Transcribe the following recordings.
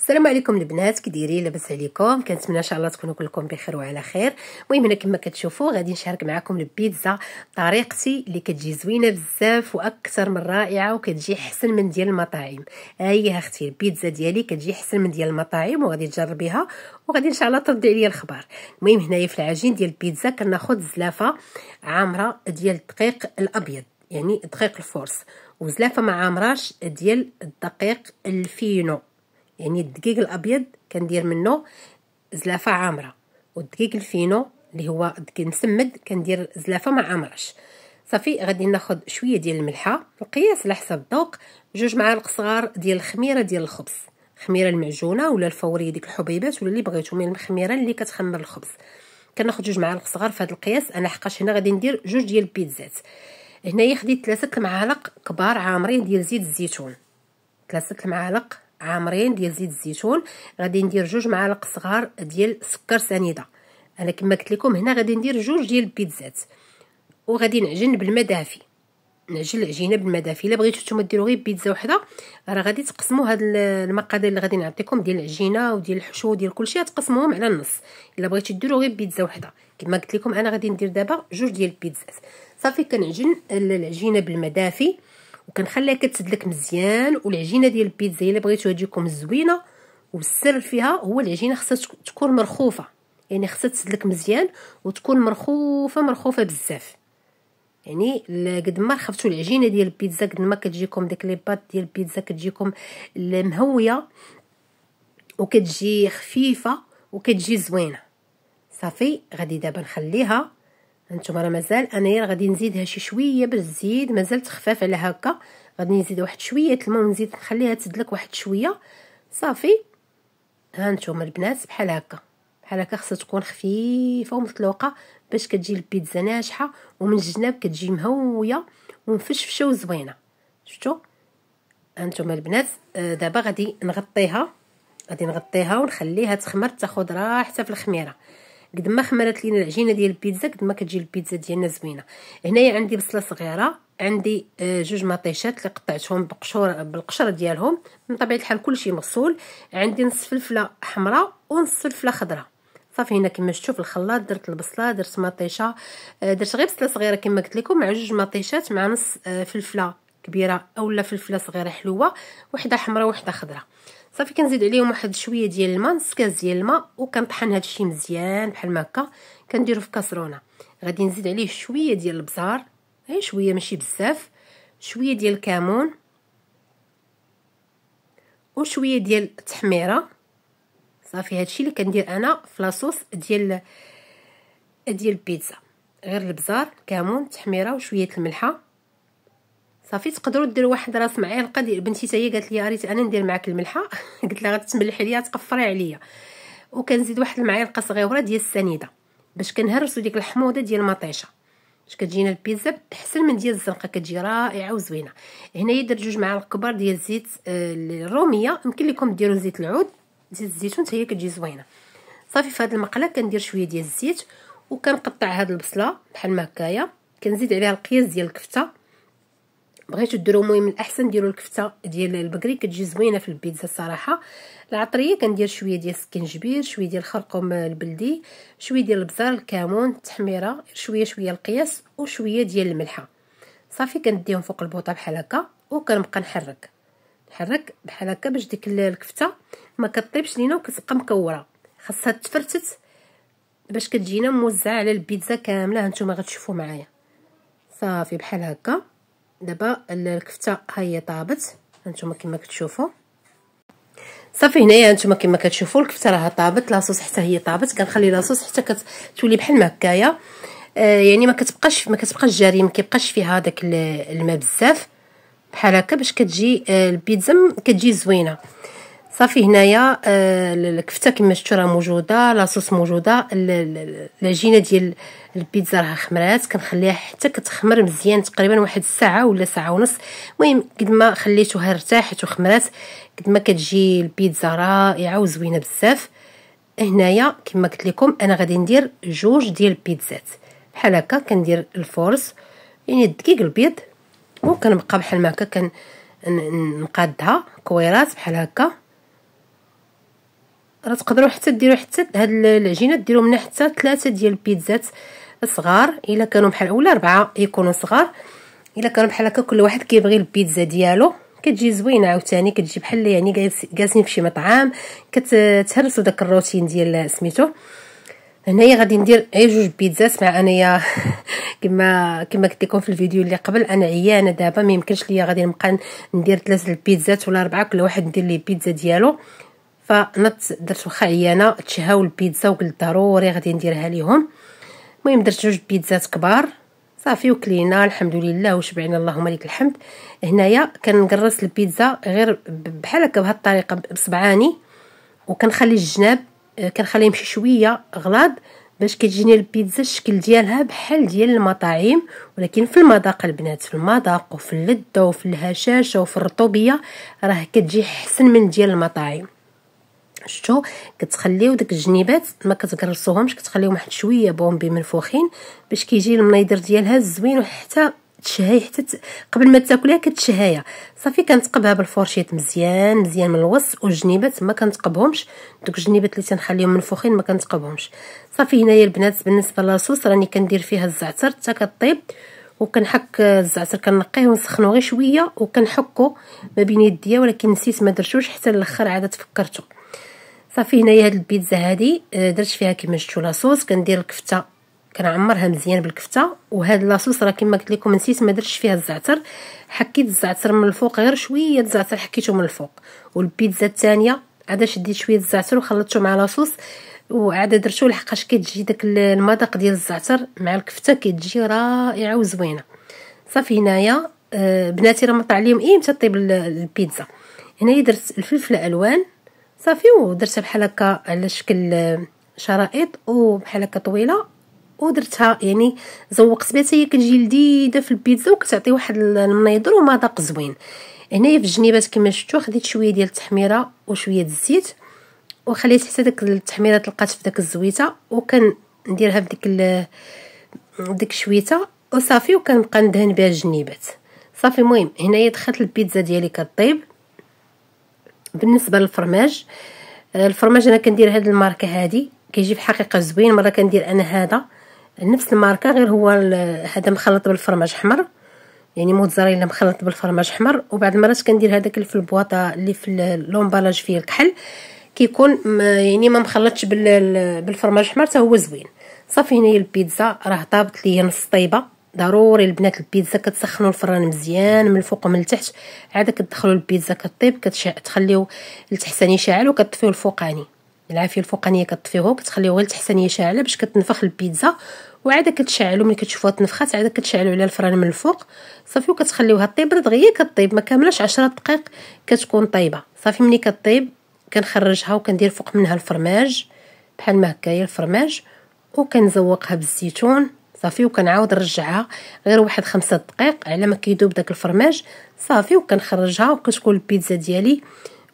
السلام عليكم البنات كي دايرين لاباس عليكم. كنتمنى إن شاء الله تكونوا كلكم بخير وعلى خير. المهم هنا كما كتشوفوا غادي نشارك معكم البيتزا طريقتي اللي كتجي زوينة بزاف وأكثر من رائعة وكتجي أحسن من ديال المطاعم. ها هي أختي البيتزا ديالي كتجي أحسن من ديال المطاعم وغادي تجربيها وغادي إن شاء الله تردي عليا الخبر المهم هنايا في العجين ديال البيتزا كناخذ زلافة عامرة ديال الدقيق الأبيض يعني دقيق الفورس وزلافة ما عامراش ديال الدقيق الفينو. يعني الدقيق الأبيض كندير منه زلافة عامرة والدقيق الفينو اللي هو دقيق مسمد كندير زلافة ما عامراش صافي غادي ناخذ شوية ديال الملحة القياس على حسب الذوق جوج معالق صغار ديال الخميرة ديال الخبز. خميره المعجونة ولا الفوريه ديك الحبيبات ولا اللي بغيتو من الخميرة اللي كتخمر الخبز. كناخذ جوج معالق صغار في هذا القياس أنا حقاش هنا غادي ندير جوج ديال البيتزات. هنايا خديت ثلاثة المعالق كبار عامرين ديال زيت الزيتون. ثلاثة المعالق عامرين ديال زيت الزيتون غادي ندير جوج معالق صغار ديال سكر سنيدة. أنا كما قلت لكم هنا غادي ندير جوج ديال البيتزات. وغادي نعجن بالماء دافي نعجن العجينة بالماء دافي إلا بغيتو نتوما ديروا غير بيتزا وحدة راه غادي تقسموا هاد المقادير اللي غادي نعطيكم ديال العجينة وديال الحشو وديال كلشي تقسموهم على النص. إلا بغيتو ديروا غير بيتزا وحدة. كما قلت لكم أنا غادي ندير دابا جوج ديال البيتزات. صافي كنعجن العجينة بالماء دافي وكنخليها كتسدلك مزيان والعجينة ديال البيتزا إلا بغيتوها تجيكم زوينة والسر فيها هو العجينة خصها تكون مرخوفة. يعني خصها تسدلك مزيان وتكون مرخوفة مرخوفة بزاف. يعني قد ما خفتوا العجينة ديال البيتزا قد ما كتجيكم داك لي بات ديال البيتزا كتجيكم مهويه وكتجي خفيفة وكتجي زوينة. صافي غادي دابا نخليها هانتوما راه مازال انايا غادي نزيدها شي شوية باش تزيد مازال تخفاف على هكا. غادي نزيد واحد شوية الماء ونزيد نخليها تدلك واحد شوية. صافي. هانتوما البنات بحال هكا. بحال هكا خصها تكون خفيفة ومطلوقة باش كتجي البيتزا ناجحة ومن الجناب كتجي مهوية ومفشفشة وزوينة. شفتوا هانتوما البنات آه، دابا غادي نغطيها. غادي نغطيها ونخليها تخمر تاخذ راحتها في الخميرة. قد ما خمرت لينا العجينة ديال البيتزا قد ما كتجي البيتزا ديالنا زوينة. هنايا عندي بصلة صغيرة عندي آه، جوج مطيشات اللي قطعتهم بقشور بالقشرة ديالهم من طبيعه الحال كلشي مغسول. عندي نص فلفلة حمراء ونص فلفلة خضراء. صافي هنا كما شفتوا في الخلاط درت البصلة درت مطيشة آه، درت غير بصلة صغيرة كما قلت لكم مع جوج مطيشات مع نص آه، فلفلة كبيرة اولا فلفلة صغيرة حلوة وحدة حمراء وحدة خضراء. صافي كنزيد عليهم واحد شوية ديال الماء نص كاس ديال الماء وكنطحن هادشي مزيان بحال هكا كنديرو في كاسرونه. غادي نزيد عليه شوية ديال البزار. غير شوية ماشي بزاف. شوية ديال الكمون. وشوية ديال التحميرة. صافي هادشي اللي كندير أنا في لاصوص ديال ديال البيتزا. غير البزار كمون تحميرة وشوية الملحة. صافي تقدروا ديروا واحد راس معلقه ديال بنتي حتى هي قالت لي أريت أنا ندير معاك الملحة؟ قلت لها غتملحي ليا تقفري عليا. وكنزيد واحد المعلقه صغيره ديال السنيدة باش كنهرسوا ديك الحموضة ديال المطيشه باش كتجينا البيتزا احسن من ديال الزنقة كتجي رائعة وزوينة. هنايا درت جوج معالق كبار ديال الزيت آه، الرومية. يمكن لكم ديروا زيت العود زيت الزيتون حتى هي كتجي زوينة. صافي في هذه المقلة كندير شوية ديال الزيت وكنقطع هاد البصلة بحال ما هكايا. كنزيد عليها القياس ديال الكفتة. بغيتو ديروا المهم الأحسن ديروا الكفتة ديال البقري كتجي زوينة في البيتزا الصراحه العطرية كندير شوية ديال السكنجبير شوية ديال الخرقوم البلدي شوية ديال البزار الكمون التحميرة شوية شوية القياس وشوية ديال الملحة. صافي كنديهم فوق البوطة بحال هكا وكنبقى نحرك. نحرك بحال هكا باش ديك الكفتة ما كطيبش لينا وكتبقى مكورة. خاصها تفرتت باش كتجينا موزعة على البيتزا كاملة. هانتوما غتشوفوا معايا. صافي بحال هكا. دابا الكفته ها هي طابت. هانتوما كما كتشوفوا. صافي هنايا هانتوما كما كتشوفوا الكفته راها طابت لاصوص حتى هي طابت. كنخلي لاصوص حتى كتولي بحال ما هكايا. آه يعني ما كتبقاش ما كتبقاش جاريه ما كيبقاش فيها داك الماء بزاف. بحال هكا باش كتجي آه البيتزا كتجي زوينة. صافي هنايا آه الكفته كما شفتوا راه موجوده لاصوص موجوده العجينه ديال البيتزا راه خمرات كنخليها حتى كتخمر مزيان تقريبا واحد الساعة ولا ساعة ونص. المهم قد ما خليتوها ارتاحت وخمرات قد ما كتجي البيتزا رائعه وزوينه بزاف. هنايا كما قلت لكم أنا غادي ندير جوج ديال البيتزات. بحال هكا كندير الفورس يعني الدقيق البيض وكنبقى بحال ما هكا كن نقادها كويرات بحال هكا. راه تقدروا حتى ديروا حتى هاد العجينة ديروا منها حتى ثلاثة ديال البيتزات صغار. إلا كانوا بحال أولا أربعة يكونوا صغار. إلا كانوا بحال هكا كل واحد كيبغي البيتزا ديالو. كتجي زوينة عاوتاني كتجي بحال يعني جالسين في شي مطعم كتهرسوا داك الروتين ديال سميتو. هنايا غادي ندير غير جوج بيتزات مع أنايا. كما كما قلت لكم في الفيديو اللي قبل أنا عيانة دابا ما يمكنش ليا غادي نبقى ندير ثلاثة البيتزات ولا أربعة كل واحد ندير ليه بيتزا ديالو. فنط درت واخا عيانه تشهاو البيتزا وقلت ضروري غادي نديرها ليهم. المهم درت جوج بيتزات كبار. صافي وكلينا الحمد لله وشبعنا اللهم لك الحمد. هنايا كنقرص البيتزا غير بحال هكا بهاد الطريقة بصبعاني. وكنخلي الجناب كنخليهم شي شوية غلاض باش كتجيني البيتزا الشكل ديالها بحال ديال المطاعم. ولكن في المذاق البنات في المذاق وفي اللذة وفي الهشاشة وفي الرطوبية راه كتجي أحسن من ديال المطاعم. شفتوا كتخليو داك الجنيبات ما كتقرصوهمش كتخليهم واحد شوية بومبي منفوخين باش كيجي المنيدر ديالها زوين وحتى تشهي حتى قبل ما تاكليها كتشهايا صافي كنتقبها بالفورشيط مزيان مزيان من الوسط والجنيبات ما كنتقبهمش. دوك الجنيبات اللي تنخليهم منفوخين ما كنتقبهمش. صافي هنايا البنات بالنسبة لاصوص راني كندير فيها الزعتر حتى كطيب. وكنحك الزعتر كنقيه ونسخنو غير شوية وكنحكو ما بين يديا ولكن نسيت ما درتوش حتى الأخر عاد تفكرتو. صافي هنايا هاد البيتزا هادي آه، درت فيها كما شفتوا لاصوص كندير الكفتة كنعمرها مزيان بالكفتة وهاد لاصوص راه كما قلت لكم نسيت ما درتش فيها الزعتر حكيت الزعتر من الفوق غير شوية الزعتر حكيته من الفوق والبيتزا الثانية عاد شديت شوية الزعتر وخلطته مع لاصوص وعاد درتو لحقاش كتجي داك المذاق ديال الزعتر مع الكفتة كتجي رائعة وزوينة. صافي هنايا آه، بناتي راه ما طلع لهم ايمتى طيب البيتزا. هنايا درت الفلفل الالوان صافي ودرتها بحال هكا على شكل شرائط وبحال هكا طويلة ودرتها يعني زوقت بها هي كتجي لذيذة في البيتزا وكتعطي واحد المنيضر ومذاق زوين. هنايا في الجنيبات كما شفتوا خديت شوية ديال التحميرة وشوية الزيت وخليت حتى داك التحميرة تلقات في داك الزويتة وكان نديرها في ديك ديك شويتة وصافي وكنبقى ندهن بها الجنيبات. صافي المهم هنايا دخلت البيتزا ديالي كطيب بالنسبة للفرماج الفرماج أنا كندير هاد الماركة هادي كيجي في الحقيقة زوين مرة كندير أنا هذا. نفس الماركة غير هو هذا مخلط بالفرماج أحمر يعني موتزاريلا مخلط بالفرماج أحمر. وبعد المرات كندير هذاك اللي في البواطة اللي في l'emballage فيه الكحل كيكون يعني ما مخلطش بالفرماج أحمر حتى هو زوين. صافي هنايا البيتزا راه طابت ليا نص طيبة. ضروري البنات البيتزا كتسخنوا الفران مزيان من الفوق ومن التحت. عاد كتدخلوا البيتزا كطيب كتخليو التحتاني شاعل وكتطفيو الفوقاني. العافية الفوقانية كطفيوه كتخليوه غير التحتانيه شاعلة باش كتنفخ البيتزا. وعاد كتشعلوا ملي كتشوفوها تنفخات عاد كتشعلوا على الفران من الفوق. صافي وكتخليوها طيب دغيا كطيب ما كاملاش 10 دقائق كتكون طيبة. صافي ملي كطيب كنخرجها وكندير فوق منها الفرماج بحال ما هكايا الفرماج وكنزوقها بالزيتون. صافي وكنعاود نرجعها غير واحد خمسة دقائق على ما كيذوب داك الفرماج. صافي وكنخرجها وكتكون البيتزا ديالي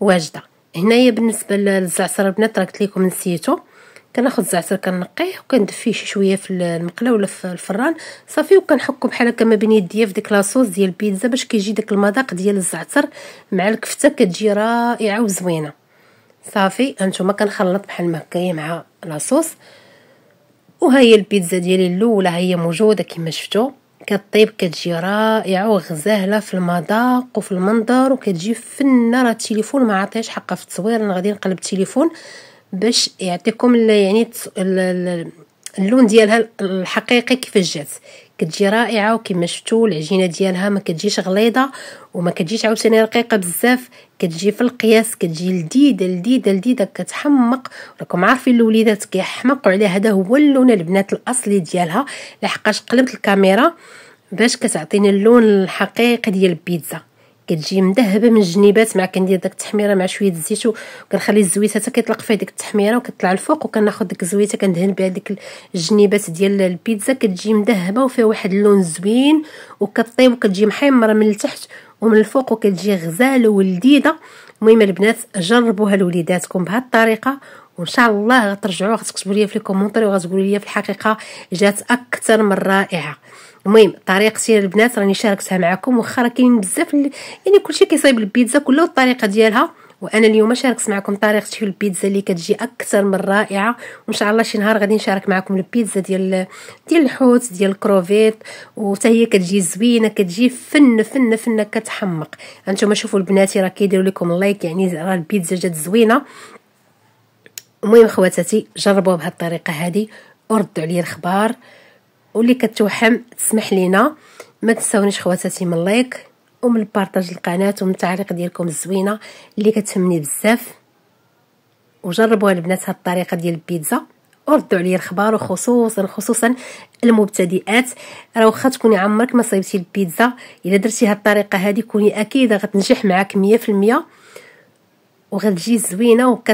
واجدة. هنايا بالنسبة للزعتر البنات راه قلت لكم نسيتو. كناخذ الزعتر كنقيه وكندفيه شي شوية في المقلة ولا في الفران. صافي وكنحكو بحال هكا ما بين يديا في ديك لاصوص ديال البيتزا باش كيجي داك المذاق ديال الزعتر مع الكفتة كتجي رائعة وزوينة. صافي هانتوما كنخلط بحال ما هكايا مع لاصوص. وهي البيتزا ديالي الأولى هي موجودة كما شفتوا كطيب كتجي رائعة وغزاله في المذاق وفي المنظر وكتجي فنة. راه التليفون ما عطيش حقها في التصوير أنا غادي نقلب التليفون باش يعطيكم يعني اللون ديالها الحقيقي كيفاش جات. كتجي رائعة وكما شفتوا العجينة ديالها ما كتجيش غليظة وما كتجيش عاوتاني رقيقة بزاف. كتجي في القياس كتجي لذيذة لذيذة لذيذة كتحمق. راكم عارفين الوليدات كيحمقوا على هذا هو اللون البنات الأصلي ديالها. لحقاش قلبت الكاميرا باش كتعطيني اللون الحقيقي ديال البيتزا. كتجي مذهبه من الجنيبات مع كندير داك التحميرة مع شوية الزيت وكنخلي الزويتة حتى كيطلق فيها ديك التحميرة وكتطلع الفوق وكناخذ ديك الزويتة كندهن بها ديك الجنيبات ديال البيتزا. كتجي مذهبه وفيها واحد اللون زوين وكطيب وكتجي محمرة من التحت ومن الفوق وكتجي غزاله ولذيذه المهم البنات جربوها لوليداتكم بهذه الطريقة وان شاء الله غترجعوا غتكتبوا لي في ال commentaire وغتقولوا لي في الحقيقة جات أكثر من رائعة. المهم طريقتي البنات راني شاركتها معكم واخا راه كاين بزاف يعني كلشي كيصايب البيتزا كله الطريقة ديالها. وأنا اليوم شاركت معكم طريقتي في البيتزا اللي كتجي أكثر من رائعة. وإن شاء الله شي نهار غادي نشارك معكم البيتزا ديال ديال الحوت ديال الكروفيت. وحتى هي كتجي زوينة كتجي فن فن فن كتحمق. أنتم شوفوا البناتي راه كيديروا لكم like يعني راه البيتزا جات زوينة. المهم خواتاتي جربوها بهذه الطريقة هذه. وردوا عليا الخبار. واللي كتوحم تسمح لينا ما تنساونيش خواتاتي من like ومن ال partage القناة ومن التعليق ديالكم الزوينة اللي كتهمني بزاف. وجربوها البنات هاد الطريقة ديال البيتزا. وردوا عليا الخبار وخصوصا خصوصا المبتدئات. راه واخا تكوني عمرك ما صايبتي البيتزا إلا درتي هاد الطريقة هادي كوني أكيد غتنجح معاك 100% وغتجي زوينة وكت